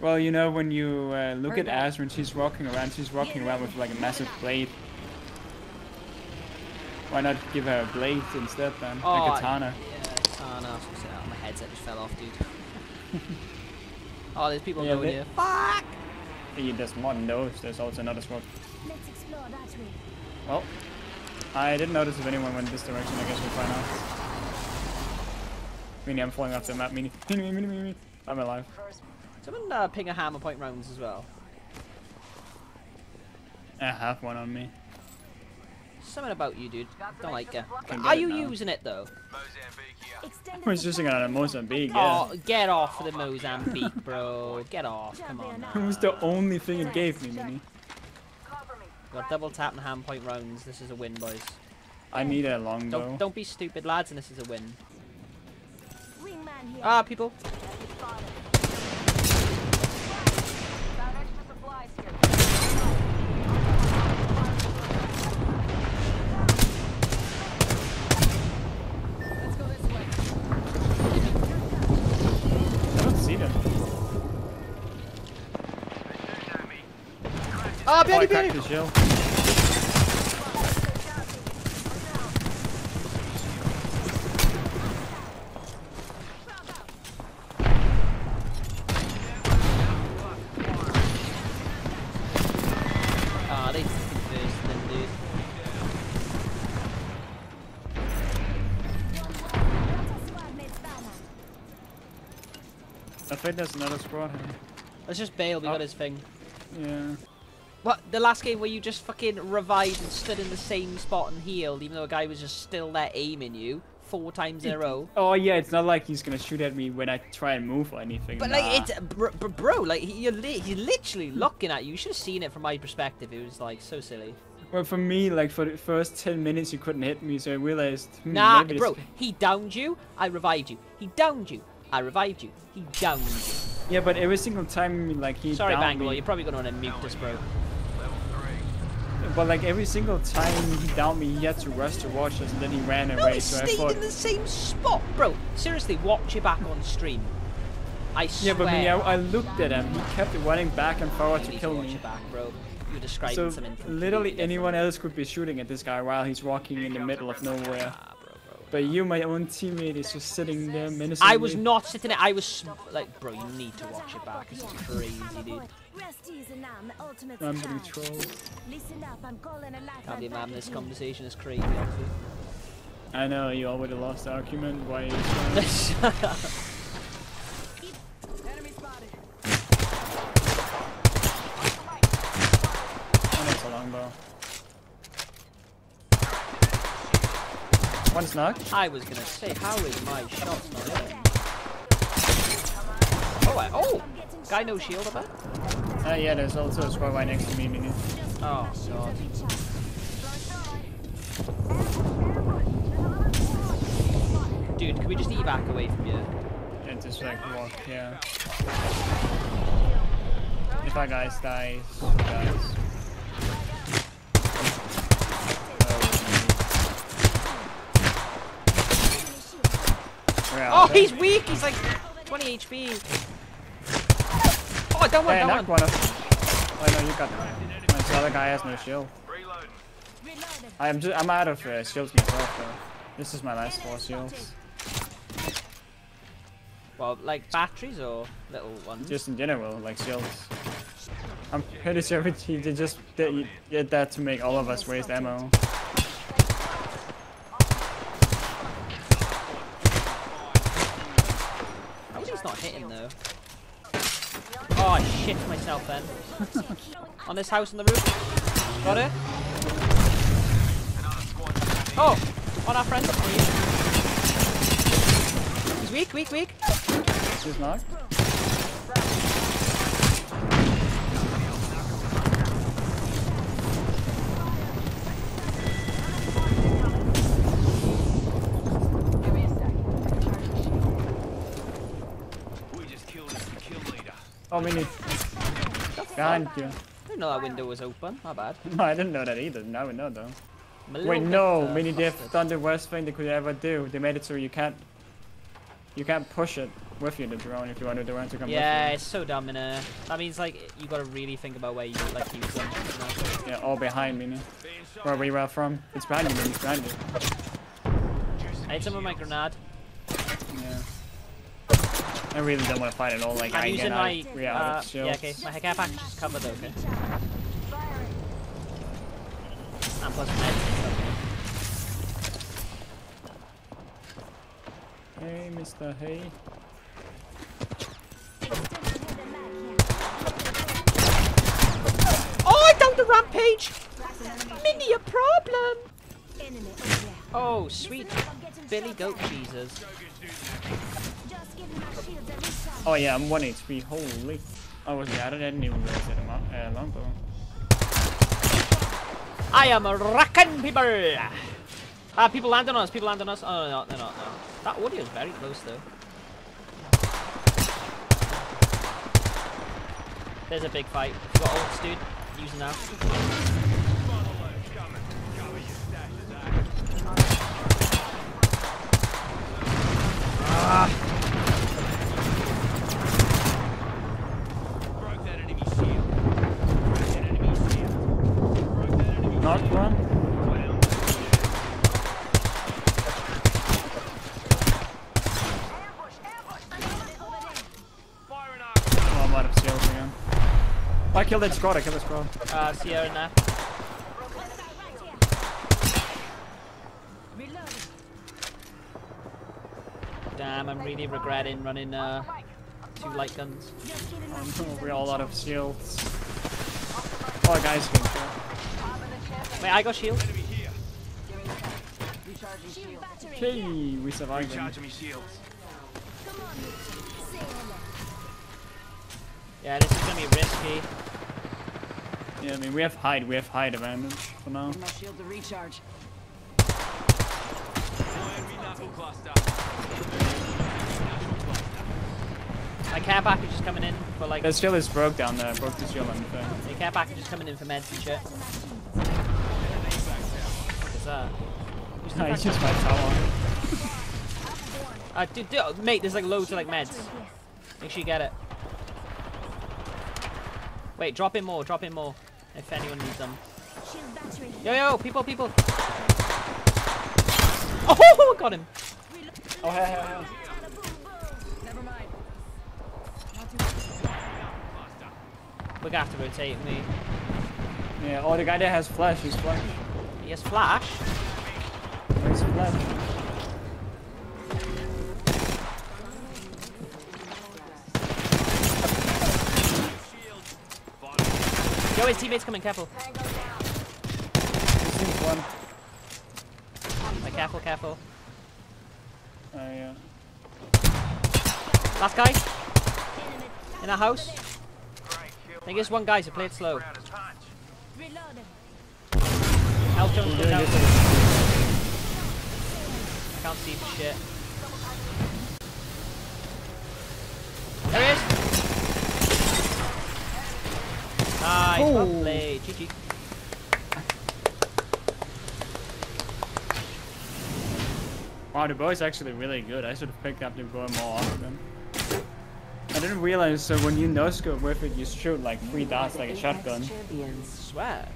Well, you know, when you uh, look Heard at that. She's walking around, she's walking around with like a massive blade. Why not give her a blade instead then? Oh, a katana. Yeah, katana. I was gonna say that. My headset just fell off, dude. oh, there's people Yeah, going they- here. Fuck! Hey, there's more than those. There's also another sword. Let's explore that way. Well, I didn't notice if anyone went this direction. I guess we'll find out. Minnie, I'm falling off the map. Minnie, Minnie, Minnie, Minnie, Minnie. I'm alive. Someone uh, ping a hammer point rounds as well. I have one on me. Something about you, dude. Don't like you. Can Are get it you now. using it though? Extended I was using it on a Mozambique, yeah. Oh, get off the Mozambique, bro. Get off. Come on. It was the only thing it gave me, Minnie. Got double tap and hammer point rounds. This is a win, boys. I need a longbow. Don't don't be stupid, lads, and this is a win. Ah, people. First them, dude. I think there's another squad here. Let's just bail. We Oh. got his thing. Yeah. What? The last game where you just fucking revived and stood in the same spot and healed, even though a guy was just still there aiming you four times in a row. Oh yeah, it's not like he's gonna shoot at me when I try and move or anything. But nah. like it's bro, bro like you're li he's literally looking at you. You should have seen it from my perspective. It was like so silly. Well, for me, like for the first ten minutes, you couldn't hit me, so I realized. Hmm, Nah, bro, he downed you. I revived you. He downed you. I revived you. He downed you. Yeah, but every single time, like he. Sorry, Bangalore. me- You're probably gonna want to mute this, bro. But like every single time he downed me, he had to rush to watch us, and then he ran No, away. he so I stayed thought. in the same spot, bro. Seriously, watch it back on stream. I swear. Yeah, but me, I, I looked at him. He kept running back and forward to kill me. back, bro. You're describing So something. literally anyone else could be shooting at this guy while he's walking in the middle of nowhere. Ah, bro, bro. But you, my own teammate, is just sitting there menacingly. I was not sitting there. I was like, bro, you need to watch it back. This is crazy, dude. Rusty is an arm, ultimate I'm getting strike. trolled. Listen up, I'm calling a lifeline Can't be back man. This you. conversation is crazy. Honestly. I know you already lost the argument. Why? are you trying- Oh, that's a longbow. One knock. I was gonna say, how is my shot not in? Oh, I, oh, guy no shield up there. Uh, yeah, there's also a squad right next to me, Minnie. Oh god. Dude, can we just evac away from you? And just like walk, yeah. If our guys dies, dies. Oh, he's weak. He's like 20 HP. I don't want, Hey, don't one of. Oh no, you got. Oh, the other guy has no shield. I'm just. I'm out of uh, shields myself though. This is my last four shields. Well, like batteries or little ones? Just in general, like shields. I'm pretty sure he did just did, did that to make all of us waste ammo. Is he's not hitting though? Oh, I shit myself then. on this house on the roof. Got it. Oh, on our friend. He's weak, weak, weak. Just knocked. Oh, Minnie. Behind you. I didn't know that window was open. My bad. No, I didn't know that either. Now we know though. Wait, no, uh, Minnie they've done the worst thing they could ever do. They made it so you can't, you can't push it. with you, the drone, if you want the drone to come Yeah, it's so dumb in a. That means like you gotta really think about where you like use them. Yeah, all behind me. Where we were from. It's behind you. It's behind you. I hit some of my grenade. Yeah. I really don't want to fight at all. Like, I'm I using get my. out, we are out Uh, of yeah, okay. My care package is covered though, okay. And plus meds and stuff. Hey, Mr. Hey. Oh, I downed the rampage! Minnie a problem! Enemy over there. Oh, sweet Listen up, I'm getting Billy Goat. Jesus. Oh yeah, I'm 1 HP. Holy. Oh, was yeah, I didn't even realize it. I'm. Uh, longbow. I am wrecking people! Ah, people land on us, people land on us. Oh, no, they're not, no. That audio is very close, though. There's a big fight. You got ults, dude. Use now. Knocked one. Oh, I'm out of shields again. I killed that squad. I killed that squad. Uh, Sierra in there. Damn, I'm really regretting running uh, two light guns. Just giving my Oh, a we're all out of shields. Oh, guys, can kill. Wait, I got shield. Shield battery. Okay, we survived. them. Come on, say hello. Yeah, this is gonna be risky. Yeah, I mean, we have hide. We have hide advantage for now. My shield to recharge. My care package is coming in for like. The shield is broke down there. Broke the shield on the thing. The care package is coming in for meds and shit. What's that? Who's the just my tower. Uh, dude, dude, mate, there's like loads of like meds. Make sure you get it. Wait, drop in more, drop in more. If anyone needs them. Yo, yo, people, people. Oh, got him. Oh, hey, hey, hey. Never mind. We're gonna have to rotate me. Yeah, oh, the guy there has flash. He's flash. He has flash. He's flash. Yo, his teammates coming, careful. He's in one. Like, careful, careful. Uh, yeah. Last guy. In that house. I think it's one guy, so play it slow. Health Jones We're coming doing down. this. I can't see for shit. Nice, well Oh. played. GG. Wow, the bow is actually really good. I should have picked up the bow more often. I didn't realize so when you no scope with it, you shoot like three dots like a shotgun. Champions. Swear.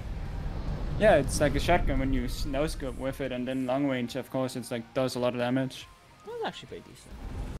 Yeah, it's like a shotgun when you no scope with it, and then long range, of course, it's like does a lot of damage. That was actually pretty decent.